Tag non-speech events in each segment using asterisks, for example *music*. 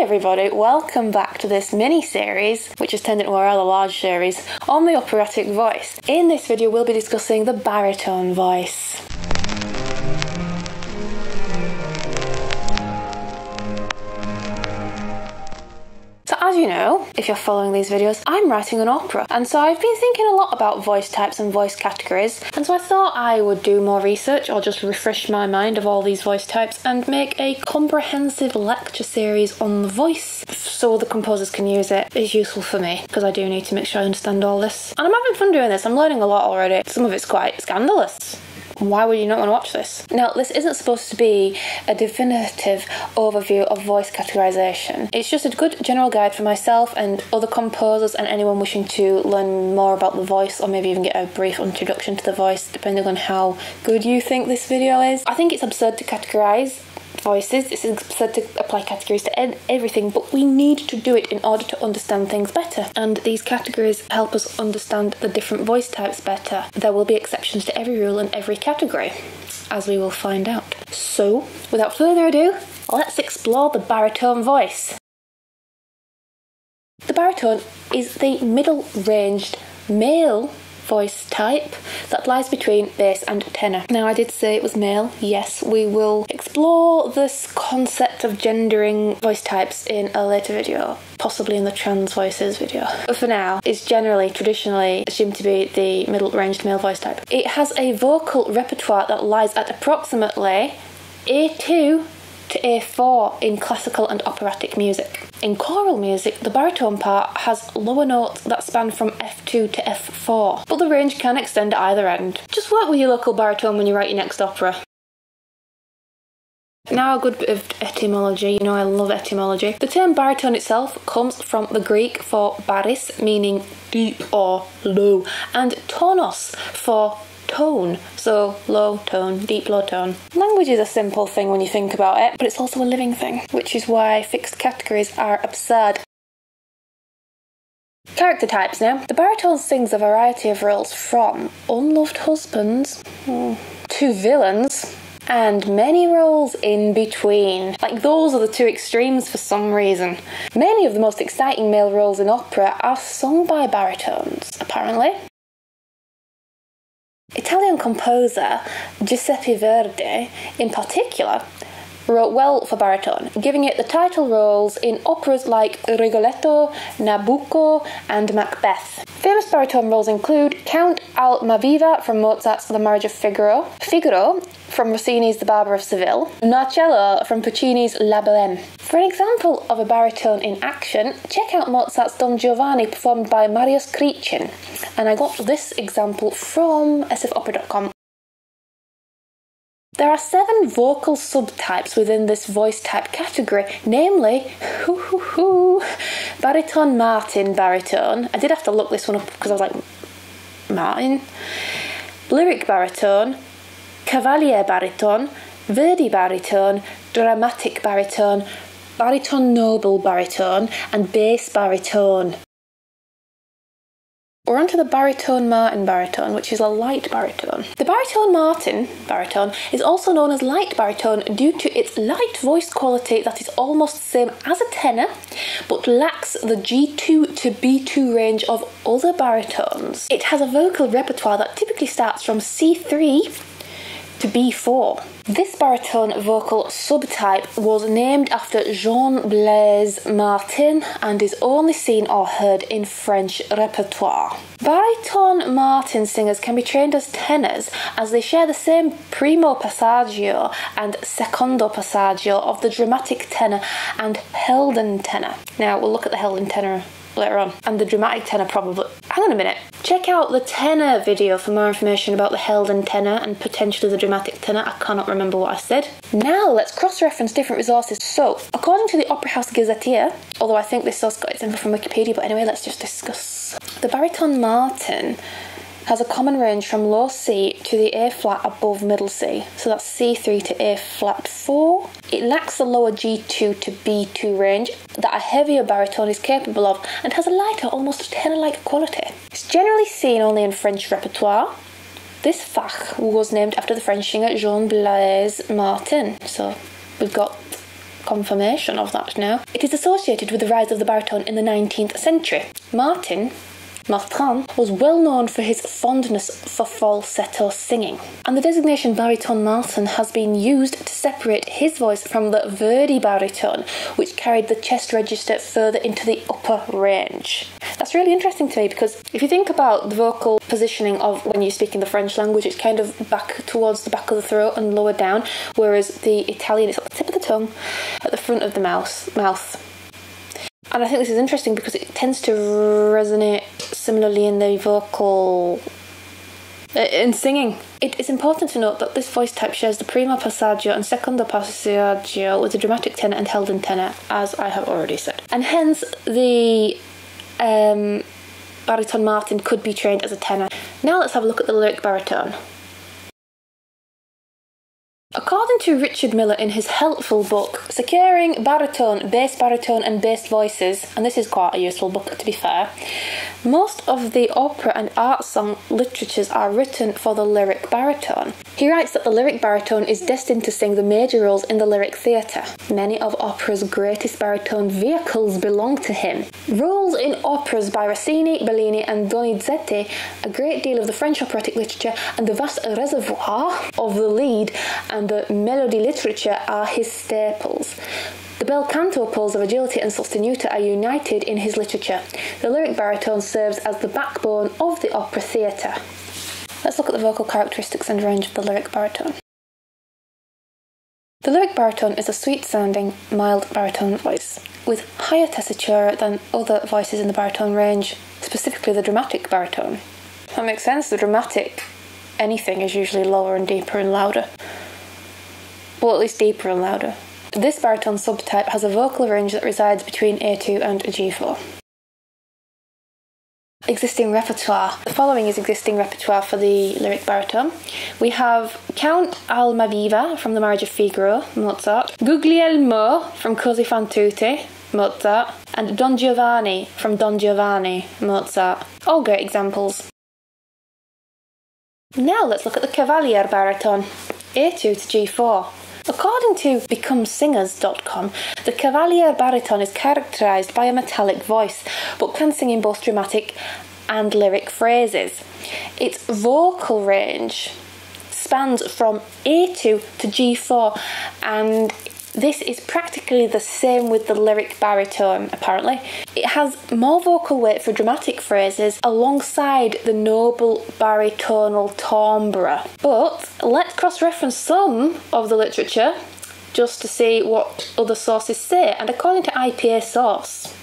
everybody, welcome back to this mini series, which has turned into a rather large series, on the operatic voice. In this video, we'll be discussing the baritone voice. As you know, if you're following these videos, I'm writing an opera, and so I've been thinking a lot about voice types and voice categories, and so I thought I would do more research or just refresh my mind of all these voice types and make a comprehensive lecture series on the voice so the composers can use it. It's useful for me because I do need to make sure I understand all this. And I'm having fun doing this, I'm learning a lot already. Some of it's quite scandalous why would you not want to watch this? Now, this isn't supposed to be a definitive overview of voice categorization. It's just a good general guide for myself and other composers and anyone wishing to learn more about the voice or maybe even get a brief introduction to the voice, depending on how good you think this video is. I think it's absurd to categorize voices. It's said to apply categories to everything, but we need to do it in order to understand things better. And these categories help us understand the different voice types better. There will be exceptions to every rule and every category, as we will find out. So, without further ado, let's explore the baritone voice. The baritone is the middle ranged male voice type that lies between bass and tenor. Now, I did say it was male. Yes, we will explore this concept of gendering voice types in a later video, possibly in the trans voices video. But for now, it's generally, traditionally assumed to be the middle ranged male voice type. It has a vocal repertoire that lies at approximately A2 to A4 in classical and operatic music. In choral music, the baritone part has lower notes that span from F2 to F4, but the range can extend at either end. Just work with your local baritone when you write your next opera. Now, a good bit of etymology. You know, I love etymology. The term baritone itself comes from the Greek for baris, meaning deep or low, and tonos for tone. So low tone, deep low tone. Language is a simple thing when you think about it, but it's also a living thing, which is why fixed categories are absurd. Character types now. The baritone sings a variety of roles from unloved husbands hmm, to villains and many roles in between. Like, those are the two extremes for some reason. Many of the most exciting male roles in opera are sung by baritones, apparently. Italian composer Giuseppe Verdi, in particular, wrote well for baritone, giving it the title roles in operas like Rigoletto, Nabucco, and Macbeth. Famous baritone roles include Count Almaviva from Mozart's The Marriage of Figaro, Figaro from Rossini's The Barber of Seville, Marcello from Puccini's La Boheme. For an example of a baritone in action, check out Mozart's Don Giovanni performed by Mariusz Kwiecień. And I got this example from sfopera.com. There are seven vocal subtypes within this voice type category, namely, baritone Martin baritone. I did have to look this one up because I was like, Martin. Lyric baritone, Cavalier baritone, Verdi baritone, dramatic baritone, baritone noble baritone, and bass baritone. We're on to the baritone Martin baritone, which is a light baritone. The baritone Martin baritone is also known as light baritone due to its light voice quality that is almost the same as a tenor, but lacks the G2 to B2 range of other baritones. It has a vocal repertoire that typically starts from C3 to B4. This baritone vocal subtype was named after Jean Blaise Martin and is only seen or heard in French repertoire. Baritone Martin singers can be trained as tenors as they share the same primo passaggio and secondo passaggio of the dramatic tenor and Helden tenor. Now we'll look at the Helden tenor later on. And the dramatic tenor probably. Hang on a minute. Check out the tenor video for more information about the Helden tenor and potentially the dramatic tenor. I cannot remember what I said. Now let's cross reference different resources. So, according to the Opera House Gazetteer, although I think this source got its info from Wikipedia, but anyway, let's just discuss. The baritone Martin has a common range from low C to the A flat above middle C, so that's C3 to A flat 4. It lacks the lower G2 to B2 range that a heavier baritone is capable of and has a lighter, almost tenor like quality. It's generally seen only in French repertoire. This Fach was named after the French singer Jean Blaise Martin, so we've got confirmation of that now. It is associated with the rise of the baritone in the 19th century. Martin Martin was well known for his fondness for falsetto singing, and the designation baritone Martin has been used to separate his voice from the Verdi baritone, which carried the chest register further into the upper range. That's really interesting to me because if you think about the vocal positioning of when you speak in the French language, it's kind of back towards the back of the throat and lower down, whereas the Italian is at the tip of the tongue, at the front of the mouth. mouth. And I think this is interesting because it tends to resonate similarly in the vocal uh, in singing. It is important to note that this voice type shares the primo passaggio and secondo passaggio with the dramatic tenor and Helden tenor, as I have already said. And hence, the um, baritone Martin could be trained as a tenor. Now let's have a look at the lyric baritone. According to Richard Miller in his helpful book, Securing Baritone, Bass Baritone and Bass Voices, and this is quite a useful book to be fair, most of the opera and art song literatures are written for the lyric baritone. He writes that the lyric baritone is destined to sing the major roles in the lyric theatre. Many of opera's greatest baritone vehicles belong to him. Roles in operas by Rossini, Bellini, and Donizetti, a great deal of the French operatic literature, and the vast reservoir of the Lied and the melody literature are his staples. The bel canto poles of agility and sostenuta are united in his literature. The lyric baritone serves as the backbone of the opera theatre. Let's look at the vocal characteristics and range of the lyric baritone. The lyric baritone is a sweet sounding, mild baritone voice, with higher tessitura than other voices in the baritone range, specifically the dramatic baritone. That makes sense, the dramatic anything is usually lower and deeper and louder well, at least deeper and louder. This baritone subtype has a vocal range that resides between A2 and G4. Existing repertoire. The following is existing repertoire for the lyric baritone. We have Count Almaviva from The Marriage of Figaro, Mozart, Guglielmo from Così fan tutte, Mozart, and Don Giovanni from Don Giovanni, Mozart. All great examples. Now let's look at the Cavalier baritone, A2 to G4. According to BecomeSingers.com, the Cavalier baritone is characterised by a metallic voice, but can sing in both dramatic and lyric phrases. Its vocal range spans from A2 to G4 and this is practically the same with the lyric baritone, apparently. It has more vocal weight for dramatic phrases alongside the noble baritonal timbre. But let's cross reference some of the literature just to see what other sources say. And according to IPA Source,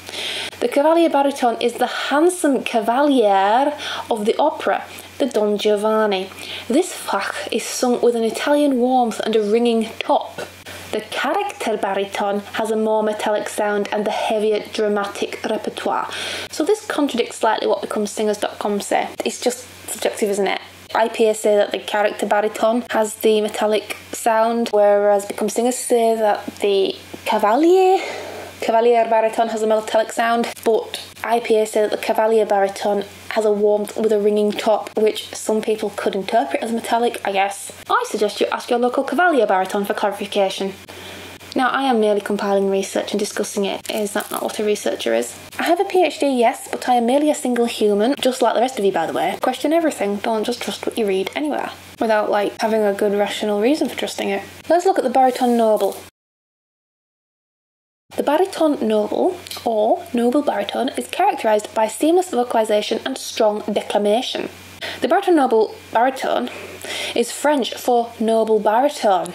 the Cavalier baritone is the handsome cavalier of the opera, the Don Giovanni. This fach is sung with an Italian warmth and a ringing top. The character baritone has a more metallic sound and the heavier dramatic repertoire. So this contradicts slightly what BecomeSingers.com say. It's just subjective, isn't it? IPA say that the character baritone has the metallic sound, whereas Become Singers say that the Cavalier Cavalier baritone has a metallic sound, but IPA say that the Cavalier baritone has a warmth with a ringing top, which some people could interpret as metallic, I guess. I suggest you ask your local Cavalier baritone for clarification. Now, I am merely compiling research and discussing it. Is that not what a researcher is? I have a PhD, yes, but I am merely a single human, just like the rest of you, by the way. Question everything, don't just trust what you read anywhere, without, like, having a good rational reason for trusting it. Let's look at the baritone noble. The baritone noble, or noble baritone, is characterised by seamless vocalisation and strong declamation. The baritone noble baritone is French for noble baritone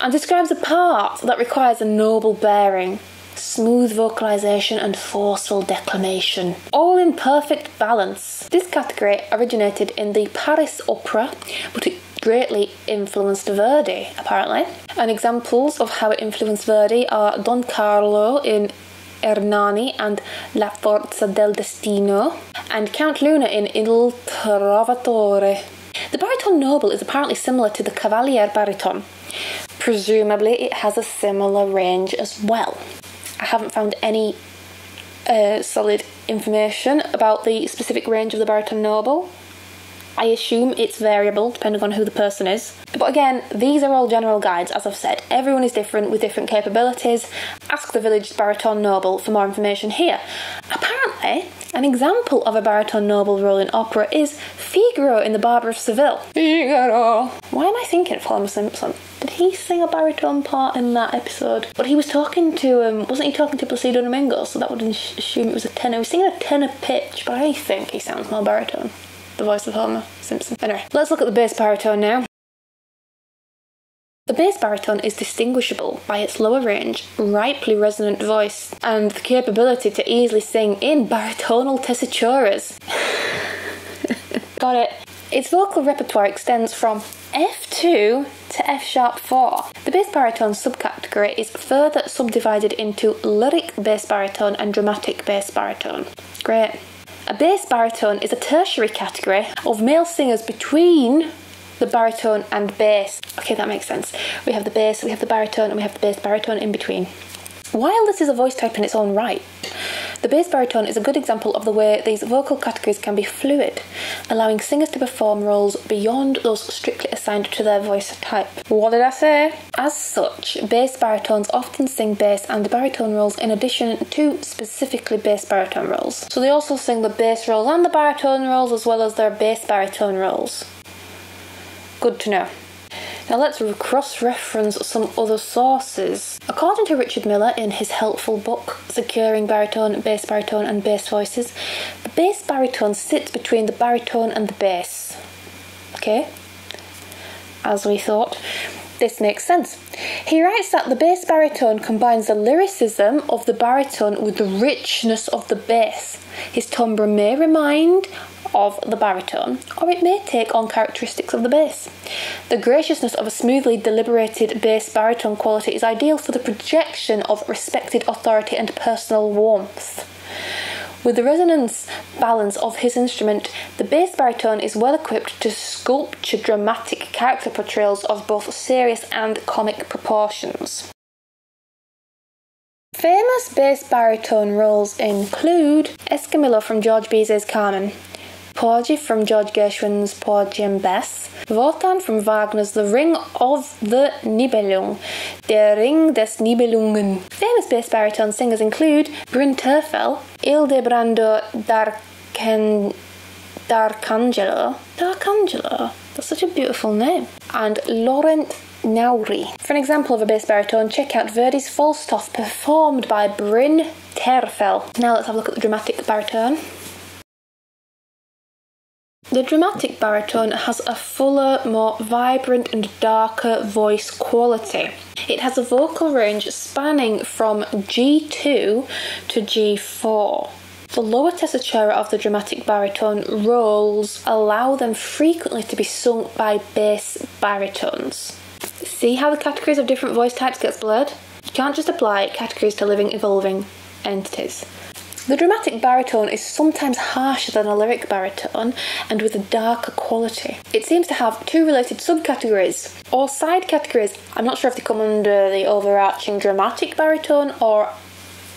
and describes a part that requires a noble bearing, smooth vocalisation, and forceful declamation, all in perfect balance. This category originated in the Paris opera, but it greatly influenced Verdi, apparently. And examples of how it influenced Verdi are Don Carlo in Ernani and La Forza del Destino, and Count Luna in Il Trovatore. The baritone noble is apparently similar to the cavalier baritone. Presumably, it has a similar range as well. I haven't found any uh, solid information about the specific range of the baritone noble, I assume it's variable depending on who the person is. But again, these are all general guides, as I've said. Everyone is different with different capabilities. Ask the village baritone noble for more information here. Apparently, an example of a baritone noble role in opera is Figaro in The Barber of Seville. Figaro! Why am I thinking of Homer Simpson? Did he sing a baritone part in that episode? But he was talking to, um, wasn't he talking to Placido Domingo? So that would assume it was a tenor. He was singing a tenor pitch, but I think he sounds more baritone. The voice of Homer Simpson. Anyway, let's look at the bass baritone now. The bass baritone is distinguishable by its lower range, ripely resonant voice and the capability to easily sing in baritonal tessituras. *laughs* Got it. Its vocal repertoire extends from F2 to F sharp 4. The bass baritone subcategory is further subdivided into lyric bass baritone and dramatic bass baritone. Great. A bass baritone is a tertiary category of male singers between the baritone and bass. Okay, that makes sense. We have the bass, we have the baritone, and we have the bass baritone in between. While this is a voice type in its own right, the bass baritone is a good example of the way these vocal categories can be fluid, allowing singers to perform roles beyond those strictly assigned to their voice type. What did I say? As such, bass baritones often sing bass and baritone roles in addition to specifically bass baritone roles. So they also sing the bass roles and the baritone roles as well as their bass baritone roles. Good to know. Now let's cross reference some other sources. According to Richard Miller in his helpful book, Securing Baritone, Bass Baritone and Bass Voices, the bass baritone sits between the baritone and the bass. Okay? As we thought. This makes sense. He writes that the bass baritone combines the lyricism of the baritone with the richness of the bass. His timbre may remind of the baritone, or it may take on characteristics of the bass. The graciousness of a smoothly deliberated bass baritone quality is ideal for the projection of respected authority and personal warmth. With the resonance balance of his instrument, the bass baritone is well equipped to sculpture dramatic character portrayals of both serious and comic proportions. Famous bass baritone roles include Escamillo from George Bizet's Carmen, Porgy from George Gershwin's Porgy and Bess, Wotan from Wagner's The Ring of the Nibelung, Der Ring des Nibelungen. Famous bass baritone singers include Bryn Terfel, Ildebrando Darken, D'Arcangelo, D'Arcangelo, that's such a beautiful name, and Laurent Naouri. For an example of a bass baritone, check out Verdi's Falstaff performed by Bryn Terfel. Now let's have a look at the dramatic baritone. The dramatic baritone has a fuller, more vibrant and darker voice quality. It has a vocal range spanning from G2 to G4. The lower tessitura of the dramatic baritone roles allow them frequently to be sung by bass baritones. See how the categories of different voice types gets blurred? You can't just apply categories to living, evolving entities. The dramatic baritone is sometimes harsher than a lyric baritone and with a darker quality. It seems to have two related subcategories or side categories. I'm not sure if they come under the overarching dramatic baritone or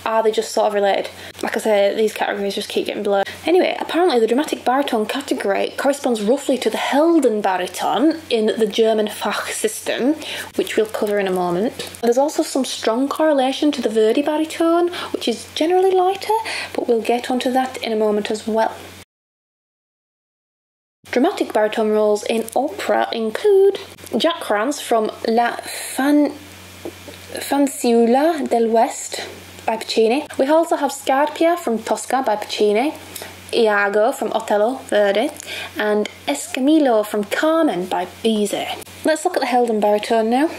are they just sort of related? Like I say, these categories just keep getting blurred. Anyway, apparently the dramatic baritone category corresponds roughly to the Helden baritone in the German Fach system, which we'll cover in a moment. There's also some strong correlation to the Verdi baritone, which is generally lighter, but we'll get onto that in a moment as well. Dramatic baritone roles in opera include Jack Rance from La Fan- Fanciulla del West, by Puccini. We also have Scarpia from Tosca by Puccini, Iago from Otello, Verdi, and Escamillo from Carmen by Bizet. Let's look at the Helden baritone now.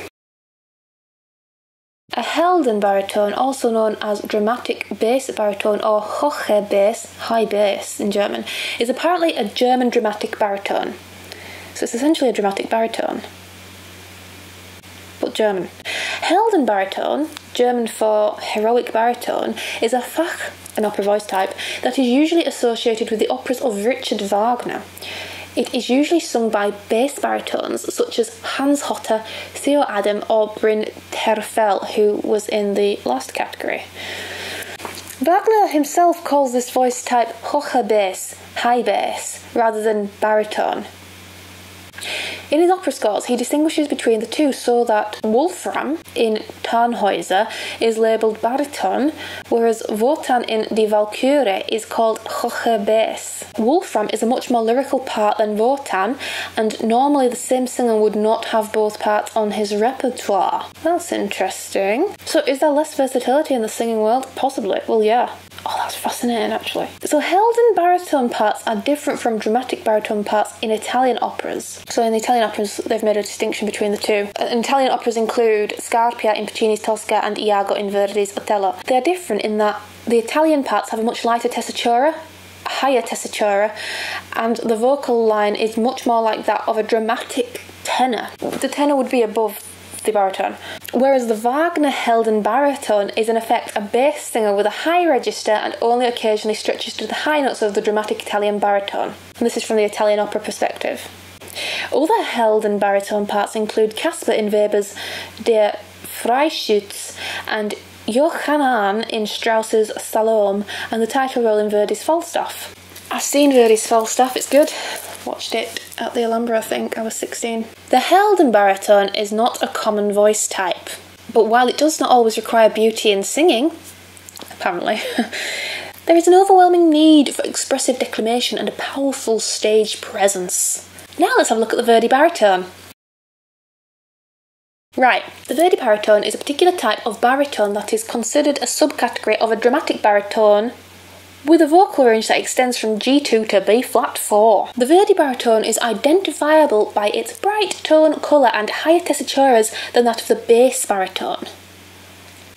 A Helden baritone, also known as dramatic bass baritone or hohe bass, high bass in German, is apparently a German dramatic baritone. So it's essentially a dramatic baritone but German. Helden baritone, German for heroic baritone, is a Fach, an opera voice type, that is usually associated with the operas of Richard Wagner. It is usually sung by bass baritones such as Hans Hotter, Theo Adam, or Bryn Terfel, who was in the last category. Wagner himself calls this voice type hohe bass, high bass rather than baritone. In his opera scores, he distinguishes between the two so that Wolfram in Tannhäuser is labelled baritone, whereas Wotan in Die Walküre is called hohe bass. Wolfram is a much more lyrical part than Wotan, and normally the same singer would not have both parts on his repertoire. That's interesting. So, is there less versatility in the singing world? Possibly. Well, yeah. Oh, that's fascinating actually. So Helden baritone parts are different from dramatic baritone parts in Italian operas. So in the Italian operas, they've made a distinction between the two. Uh, Italian operas include Scarpia in Puccini's Tosca and Iago in Verdi's Otello. They are different in that the Italian parts have a much lighter tessitura higher tessitura, and the vocal line is much more like that of a dramatic tenor. The tenor would be above the baritone. Whereas the Wagner Helden baritone is in effect a bass singer with a high register and only occasionally stretches to the high notes of the dramatic Italian baritone. And this is from the Italian opera perspective. Other Helden baritone parts include Caspar in Weber's Der Freischütz and Johann in Strauss's Salome and the title role in Verdi's Falstaff. I've seen Verdi's Falstaff, it's good. Watched it at the Alhambra, I think. I was 16. The Helden baritone is not a common voice type, but while it does not always require beauty in singing, apparently, *laughs* there is an overwhelming need for expressive declamation and a powerful stage presence. Now let's have a look at the Verdi baritone. Right, the Verdi baritone is a particular type of baritone that is considered a subcategory of a dramatic baritone with a vocal range that extends from G2 to B flat 4. The Verdi baritone is identifiable by its bright tone, colour, and higher tessituras than that of the bass baritone.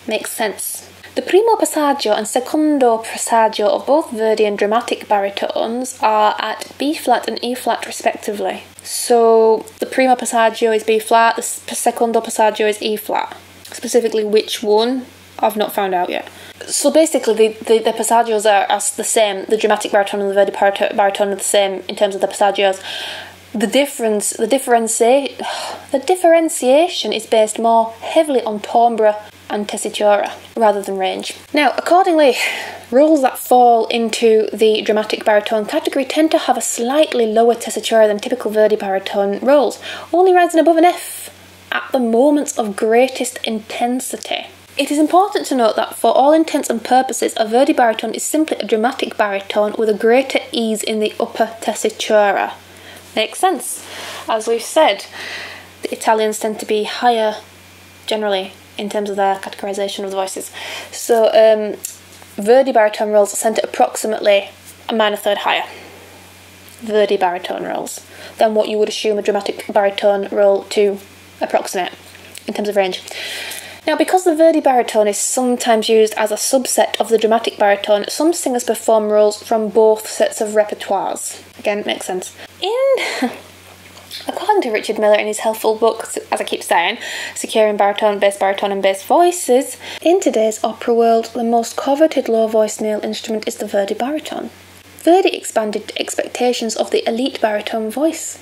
Makes sense. The primo passaggio and secondo passaggio of both Verdi and dramatic baritones are at B flat and E flat respectively. So the primo passaggio is B flat, the secondo passaggio is E flat. Specifically, which one I've not found out yet. So basically, the, the, the passagios are as the same. The dramatic baritone and the Verdi baritone are the same in terms of the passagios. The difference, the differentiate, *sighs* the differentiation is based more heavily on timbre and tessitura rather than range. Now, accordingly, *sighs* roles that fall into the dramatic baritone category tend to have a slightly lower tessitura than typical Verdi baritone roles, only rising above an F at the moments of greatest intensity. It is important to note that for all intents and purposes, a Verdi baritone is simply a dramatic baritone with a greater ease in the upper tessitura. Makes sense. As we've said, the Italians tend to be higher generally in terms of their categorization of the voices. So um, Verdi baritone roles at approximately a minor third higher. Verdi baritone roles than what you would assume a dramatic baritone role to approximate in terms of range. Now, because the Verdi baritone is sometimes used as a subset of the dramatic baritone, some singers perform roles from both sets of repertoires. Again, it makes sense. In *laughs* According to Richard Miller in his helpful book, as I keep saying, Securing Baritone, Bass Baritone and Bass Voices, in today's opera world, the most coveted low voice male instrument is the Verdi baritone. Verdi expanded expectations of the elite baritone voice.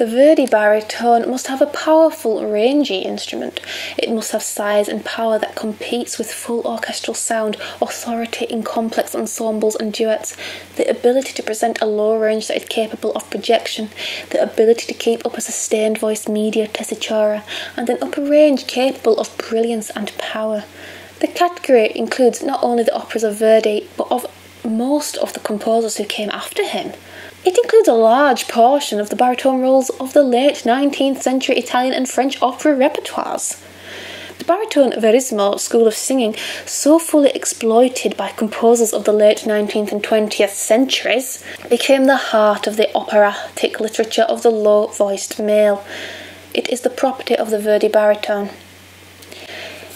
The Verdi baritone must have a powerful, rangy instrument. It must have size and power that competes with full orchestral sound, authority in complex ensembles and duets, the ability to present a low range that is capable of projection, the ability to keep up a sustained voice media tessitura, and an upper range capable of brilliance and power. The category includes not only the operas of Verdi, but of most of the composers who came after him. It includes a large portion of the baritone roles of the late 19th century Italian and French opera repertoires. The baritone verismo school of singing, so fully exploited by composers of the late 19th and 20th centuries, became the heart of the operatic literature of the low voiced male. It is the property of the Verdi baritone.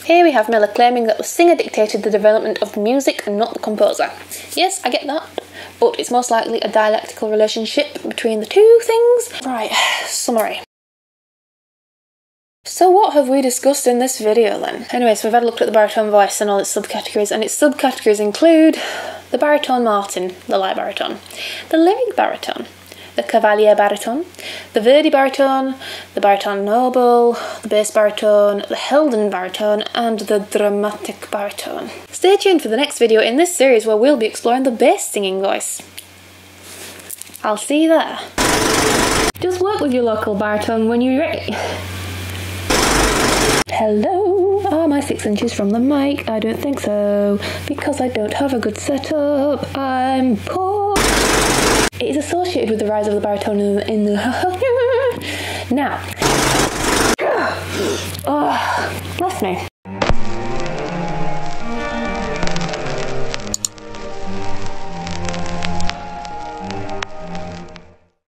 Here we have Miller claiming that the singer dictated the development of the music and not the composer. Yes, I get that but it's most likely a dialectical relationship between the two things. Right, *sighs* summary. So what have we discussed in this video then? Anyway, so we've had a look at the baritone voice and all its subcategories, and its subcategories include the baritone Martin, the light baritone, the lyric baritone, the Cavalier baritone, the Verdi baritone, the baritone noble, the bass baritone, the Helden baritone, and the dramatic baritone. Stay tuned for the next video in this series where we'll be exploring the bass singing voice. I'll see you there. Just work with your local baritone when you're ready. Hello, am my six inches from the mic? I don't think so, because I don't have a good setup. I'm poor. It is associated with the rise of the baritone in the. *laughs* now. *sighs* oh, bless me.